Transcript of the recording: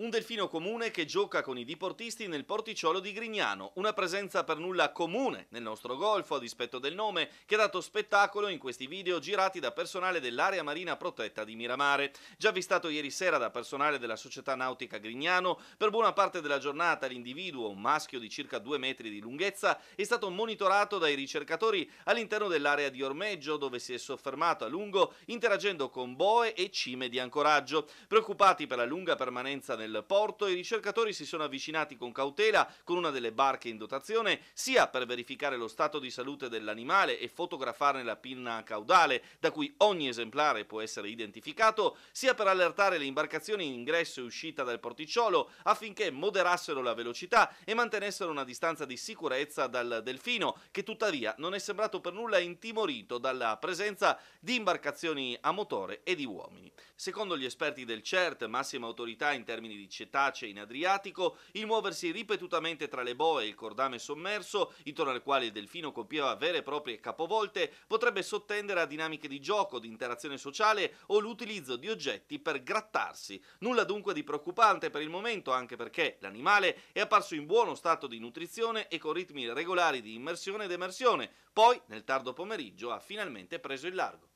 Un delfino comune che gioca con i diportisti nel porticciolo di Grignano, una presenza per nulla comune nel nostro golfo a dispetto del nome che ha dato spettacolo in questi video girati da personale dell'area marina protetta di Miramare. Già avvistato ieri sera da personale della società nautica Grignano, per buona parte della giornata l'individuo, un maschio di circa due metri di lunghezza, è stato monitorato dai ricercatori all'interno dell'area di ormeggio dove si è soffermato a lungo interagendo con boe e cime di ancoraggio. Preoccupati per la lunga permanenza nel nel porto i ricercatori si sono avvicinati con cautela con una delle barche in dotazione sia per verificare lo stato di salute dell'animale e fotografarne la pinna caudale da cui ogni esemplare può essere identificato sia per allertare le imbarcazioni in ingresso e uscita dal porticciolo affinché moderassero la velocità e mantenessero una distanza di sicurezza dal delfino che tuttavia non è sembrato per nulla intimorito dalla presenza di imbarcazioni a motore e di uomini. Secondo gli esperti del CERT, massima autorità in termini di cetacei in Adriatico, il muoversi ripetutamente tra le boe e il cordame sommerso, intorno al quale il delfino compieva vere e proprie capovolte, potrebbe sottendere a dinamiche di gioco, di interazione sociale o l'utilizzo di oggetti per grattarsi. Nulla dunque di preoccupante per il momento, anche perché l'animale è apparso in buono stato di nutrizione e con ritmi regolari di immersione ed emersione. Poi, nel tardo pomeriggio, ha finalmente preso il largo.